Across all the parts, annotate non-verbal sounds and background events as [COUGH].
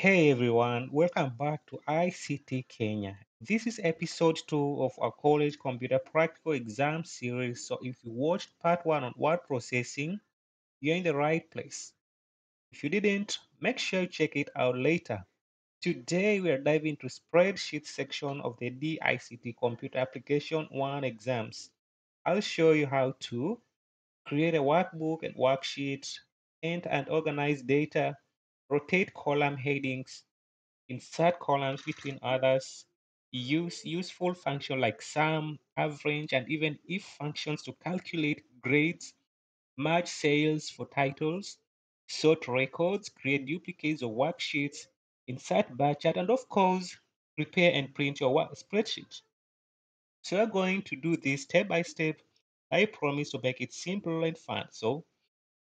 Hey everyone, welcome back to ICT Kenya. This is episode two of our college computer practical exam series. So, if you watched part one on word processing, you're in the right place. If you didn't, make sure you check it out later. Today, we are diving into spreadsheet section of the DICT Computer Application 1 exams. I'll show you how to create a workbook and worksheet, enter and organize data, rotate column headings, insert columns between others, use useful functions like sum, average, and even if functions to calculate grades, merge cells for titles, sort records, create duplicates of worksheets, insert bar chart, and of course, prepare and print your work spreadsheet. So we're going to do this step by step. I promise to make it simple and fun. So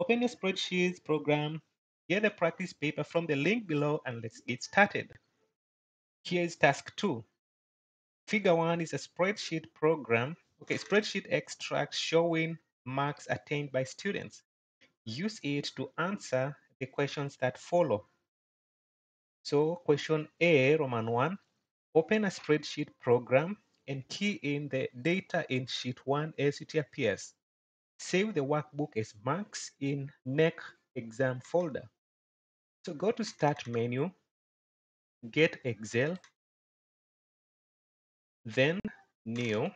open your spreadsheets program, get a practice paper from the link below, and let's get started. Here is task two. Figure one is a spreadsheet program. Okay, spreadsheet extract showing marks attained by students. Use it to answer the questions that follow. So question A, Roman 1, open a spreadsheet program and key in the data in sheet 1 as it appears. Save the workbook as marks in NEC exam folder. So go to start menu, get Excel, then new,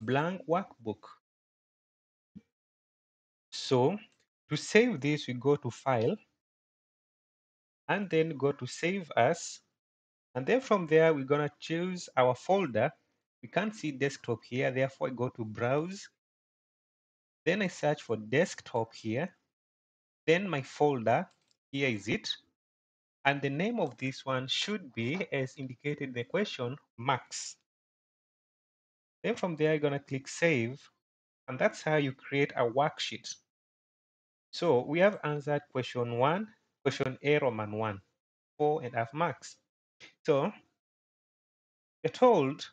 blank workbook. So to save this, we go to file and then go to save as. And then from there, we're gonna choose our folder. We can't see desktop here, therefore I go to browse. Then I search for desktop here. Then my folder, here is it. And the name of this one should be, as indicated in the question, Max. Then from there, you're gonna click save. And that's how you create a worksheet. So we have answered question one, question A, Roman one, four and a half marks. So you're told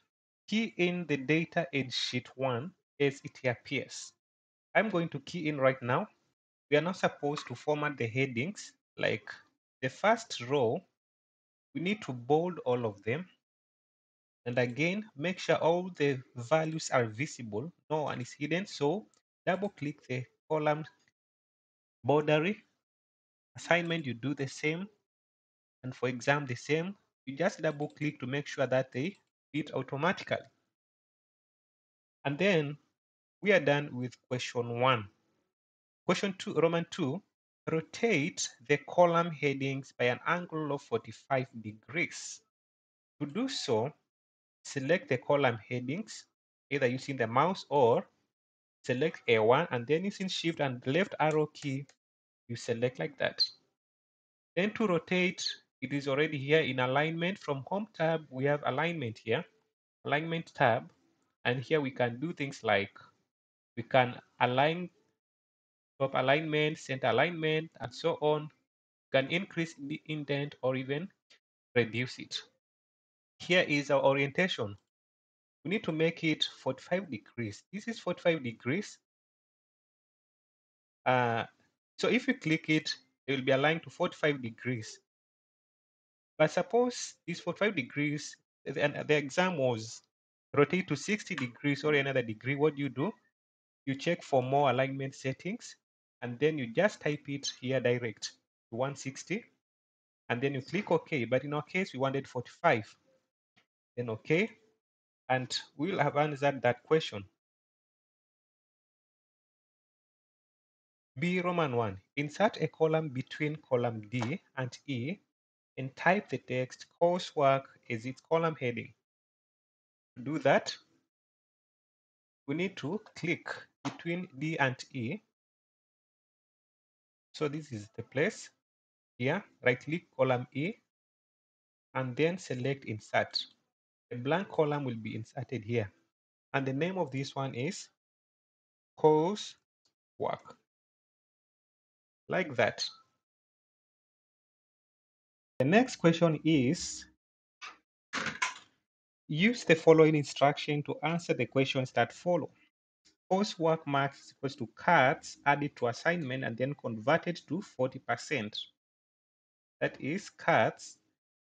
key in the data in sheet one as it appears. I'm going to key in right now. We are not supposed to format the headings like the first row. We need to bold all of them. And again, make sure all the values are visible. No one is hidden. So double click the column boundary. Assignment, you do the same. And for exam, the same. You just double click to make sure that they fit automatically. And then we are done with question one. Question two, Roman two, rotate the column headings by an angle of 45 degrees. To do so, select the column headings, either using the mouse or select A1 and then using shift and left arrow key, you select like that. Then to rotate, it is already here in alignment. From home tab, we have alignment here, alignment tab. And here we can do things like we can align top alignment, center alignment, and so on. Can increase the indent or even reduce it. Here is our orientation. We need to make it 45 degrees. This is 45 degrees. Uh, so if you click it, it will be aligned to 45 degrees. But suppose this 45 degrees, and the exam was rotate to 60 degrees or another degree, what do you do? You check for more alignment settings, and then you just type it here direct to 160, and then you click OK. But in our case, we wanted 45. Then OK, and we'll have answered that question. B Roman 1. Insert a column between column D and E and type the text coursework as its column heading. To do that, we need to click between D and E. So this is the place here, right click column E and then select insert. A blank column will be inserted here. And the name of this one is course work. Like that. The next question is use the following instruction to answer the questions that follow. Coursework marks is equals to cats added to assignment and then converted to 40%. that is cats,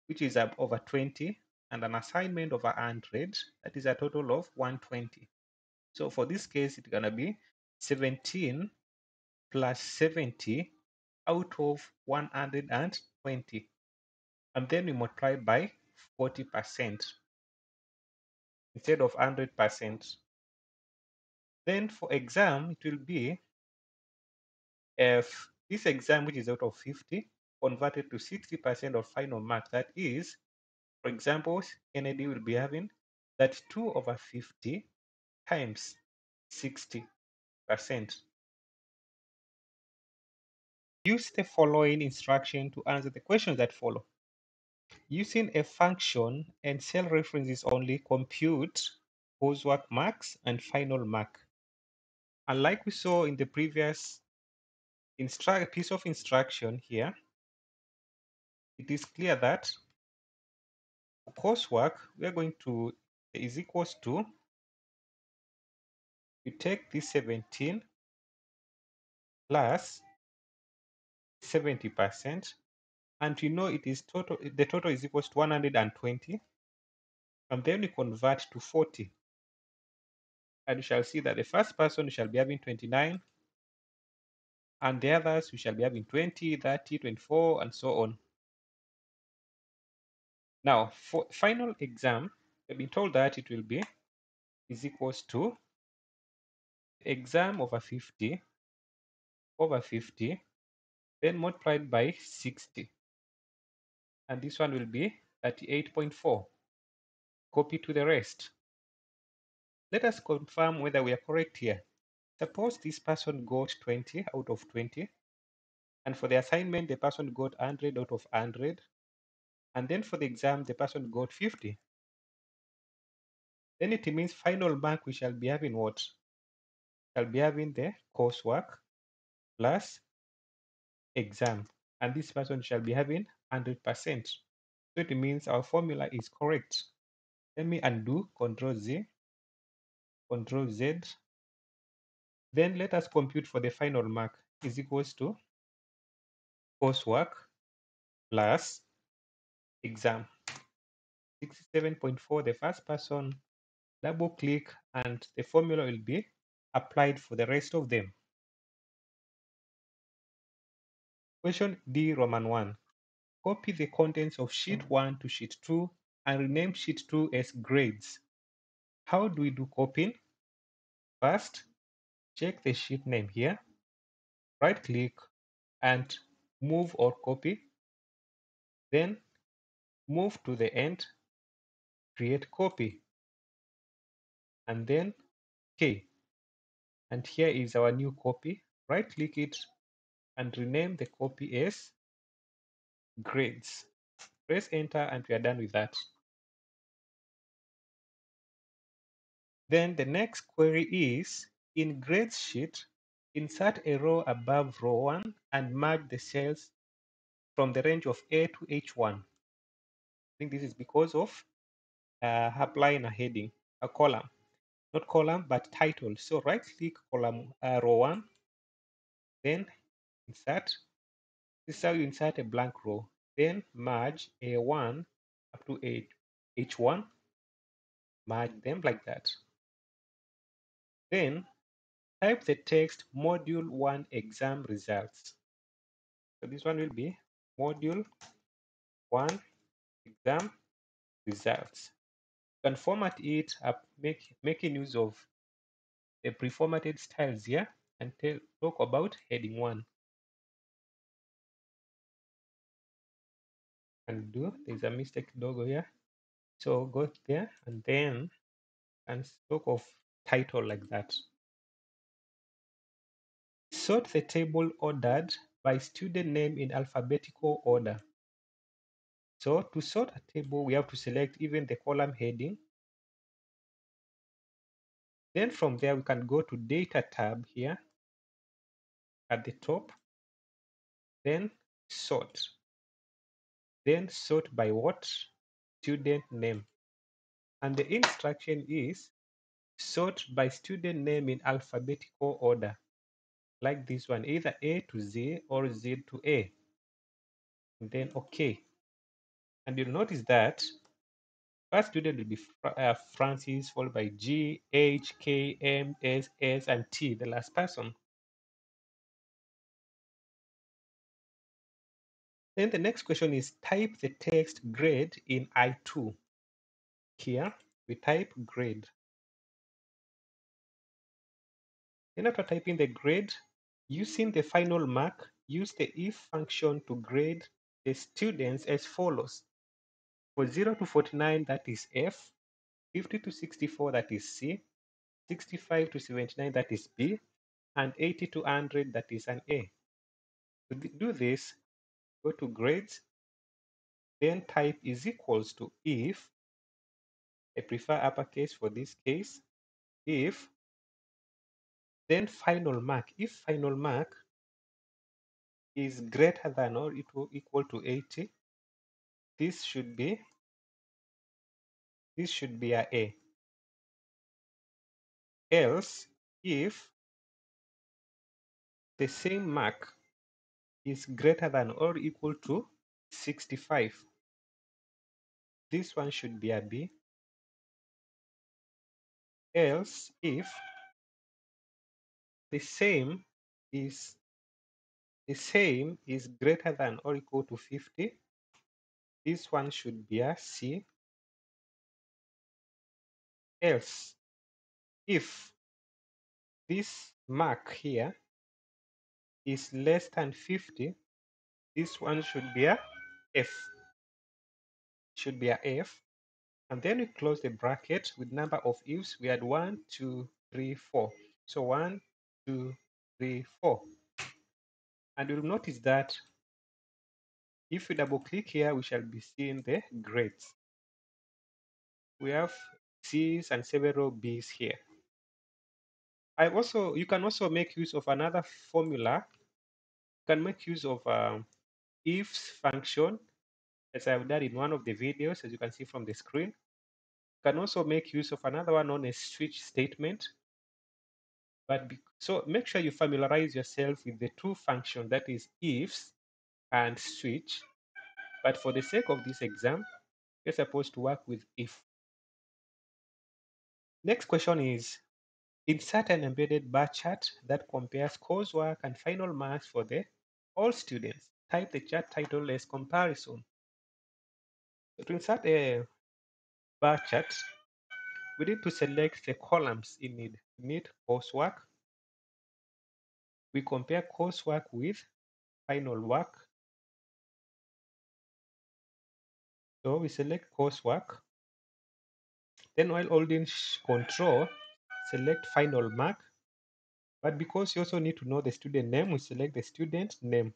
which is over 20, and an assignment over 100, that is a total of 120. So for this case, it's going to be 17 plus 70 out of 120. And then we multiply by 40% instead of 100%. Then for exam, it will be if this exam, which is out of 50, converted to 60% of final mark. That is, for example, Kennedy will be having that 2 over 50 times 60%. Use the following instruction to answer the questions that follow. Using a function and cell references only, compute coursework marks and final mark. Unlike we saw in the previous piece of instruction here, it is clear that coursework we are going to is equals to you take this 17 plus 70% and we know it is total the total is equals to 120 and then we convert to 40 and you shall see that the first person shall be having 29 and the others we shall be having 20 30 24 and so on. Now for final exam we've been told that it will be is equals to exam over 50 over 50 then multiplied by 60 and this one will be 38.4 copy to the rest let us confirm whether we are correct here. Suppose this person got 20 out of 20 and for the assignment the person got 100 out of 100 and then for the exam the person got 50 then it means final mark we shall be having what? Shall be having the coursework plus exam. And this person shall be having 100%. So it means our formula is correct. Let me undo Control Z, Control Z. Then let us compute for the final mark is equals to coursework plus exam. 67.4, the first person, double click, and the formula will be applied for the rest of them. Question D, Roman 1. Copy the contents of sheet 1 to sheet 2 and rename sheet 2 as grades. How do we do copying? First, check the sheet name here, right click and move or copy. Then move to the end, create copy, and then K. And here is our new copy. Right click it and rename the copy as grades. Press enter and we are done with that. Then the next query is in grades sheet, insert a row above row 1 and mark the cells from the range of A to H1. I think this is because of uh, applying a heading, a column, not column, but title. So right click column uh, row 1, then insert. This is how you insert a blank row. Then merge A1 up to H1, merge them like that. Then type the text module 1 exam results. So this one will be module 1 exam results. You can format it up, make, making use of the pre-formatted styles here and tell, talk about heading 1. And do, there's a mistake logo here. So go there and then and talk of title like that. Sort the table ordered by student name in alphabetical order. So to sort a table, we have to select even the column heading. Then from there, we can go to data tab here at the top. Then sort. Then sort by what? Student name. And the instruction is sort by student name in alphabetical order like this one either a to z or z to a and then OK. And you'll notice that first student will be uh, Francis, followed by G, H, K, M, S, S, and T, the last person. Then the next question is type the text grade in I2. Here we type grade. Then after typing the grade, using the final mark, use the if function to grade the students as follows. For 0 to 49, that is F. 50 to 64, that is C. 65 to 79, that is B. And 80 to 100, that is an A. To do this, go to grades, then type is equals to if, I prefer uppercase for this case, if, then final mark. If final mark is greater than or equal to 80, this should be this should be a A. Else, if the same mark is greater than or equal to 65, this one should be a B. Else, if the same is the same is greater than or equal to 50, this one should be a C. Else, if this mark here is less than 50, this one should be a F. Should be a F. And then we close the bracket with number of ifs. We had one, two, three, four. So one, two, three, four. And you'll notice that if we double click here, we shall be seeing the grades. We have C's and several B's here. I also you can also make use of another formula. You can make use of um, ifs function, as I've done in one of the videos, as you can see from the screen. You can also make use of another one known as switch statement. But so make sure you familiarize yourself with the two functions, that is ifs and switch. But for the sake of this exam, you're supposed to work with if. Next question is, insert an embedded bar chart that compares coursework and final marks for the all students. Type the chart title as comparison. So to insert a bar chart, we need to select the columns in need. Need coursework. We compare coursework with final work. So we select coursework. Then while holding control, select final mark. But because you also need to know the student name, we select the student name.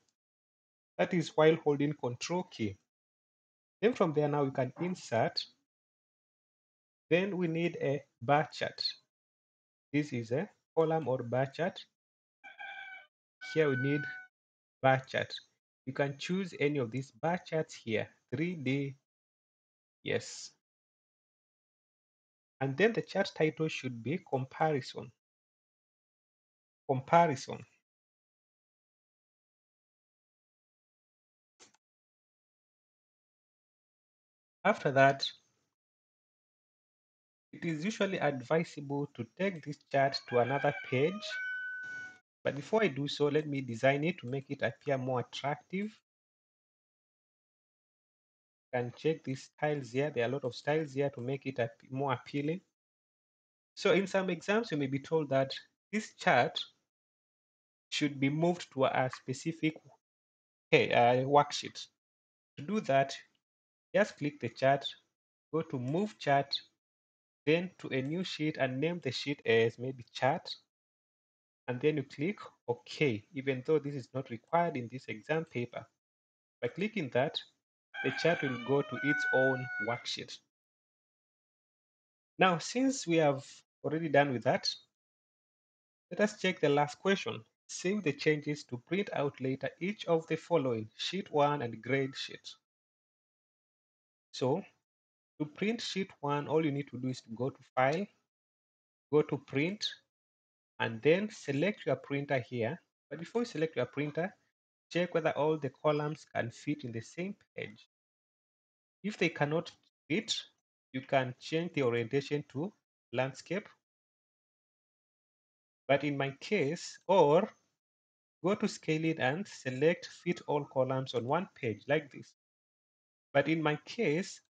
That is while holding control key. Then from there now we can insert. Then we need a bar chart. This is a column or bar chart. Here we need bar chart. You can choose any of these bar charts here. 3D, yes. And then the chart title should be comparison. Comparison. After that, it is usually advisable to take this chart to another page. But before I do so, let me design it to make it appear more attractive. Can check these styles here. There are a lot of styles here to make it more appealing. So in some exams, you may be told that this chart should be moved to a specific hey, uh, worksheet. To do that, just click the chart, go to Move Chart, then to a new sheet and name the sheet as maybe Chart. And then you click OK, even though this is not required in this exam paper. By clicking that, the chart will go to its own worksheet. Now, since we have already done with that, let us check the last question. Save the changes to print out later each of the following sheet 1 and grade sheet. So to print sheet 1, all you need to do is to go to File, go to Print, and then select your printer here. But before you select your printer, check whether all the columns can fit in the same page. If they cannot fit, you can change the orientation to landscape. But in my case, or go to scale it and select fit all columns on one page like this. But in my case,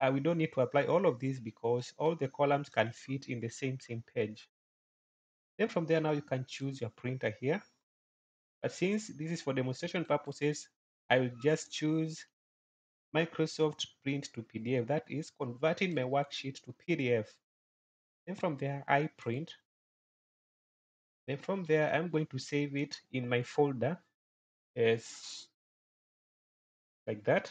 uh, we don't need to apply all of these because all the columns can fit in the same same page. Then from there now you can choose your printer here. But since this is for demonstration purposes, I will just choose Microsoft Print to PDF. That is converting my worksheet to PDF. Then from there, I print. Then from there, I'm going to save it in my folder as like that.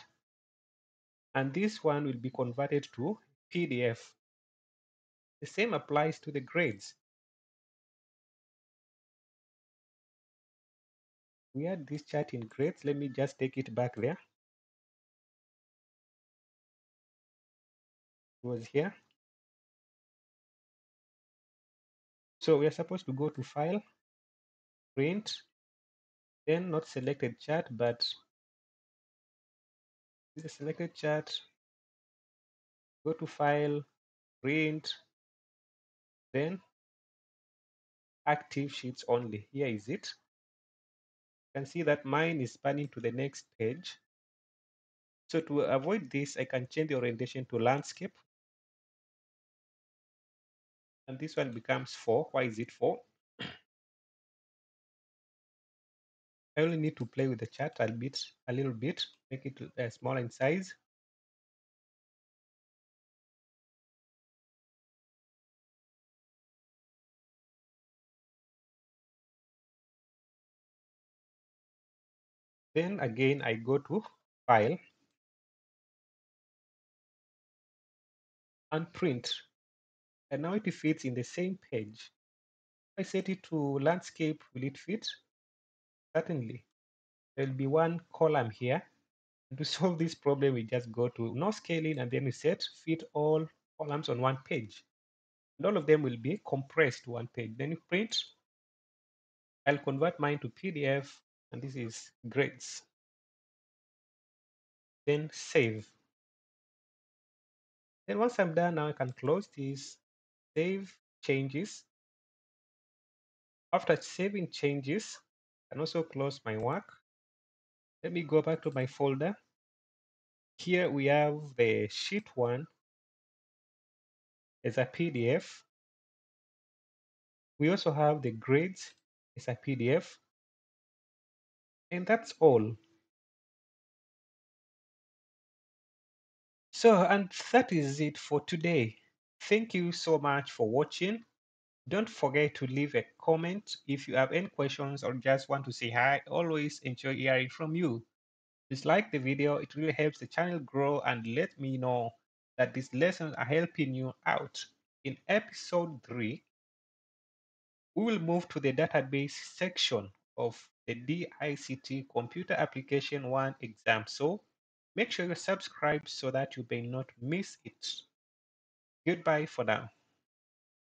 And this one will be converted to PDF. The same applies to the grades. We had this chart in grades. Let me just take it back there. It was here. So we are supposed to go to File, Print, then not selected chart, but the selected chart. Go to File, Print, then Active Sheets only. Here is it. You can see that mine is spanning to the next page. So to avoid this, I can change the orientation to landscape. And this one becomes 4. Why is it 4? I only need to play with the chart a bit, a little bit, make it uh, smaller in size. Then again, I go to File and Print. And now it fits in the same page. I set it to landscape, will it fit? Certainly. There will be one column here. And to [LAUGHS] solve this problem, we just go to no scaling and then we set fit all columns on one page. And all of them will be compressed to one page. Then you print. I'll convert mine to PDF, and this is grades. Then save. Then once I'm done, now I can close this, save changes. After saving changes, can also close my work. Let me go back to my folder. Here we have the sheet one as a PDF. We also have the grades as a PDF. And that's all. So, and that is it for today. Thank you so much for watching. Don't forget to leave a comment if you have any questions or just want to say hi. Always enjoy hearing from you. Please like the video, it really helps the channel grow and let me know that these lessons are helping you out. In episode 3, we will move to the database section of the DICT Computer Application 1 exam. So make sure you subscribe so that you may not miss it. Goodbye for now.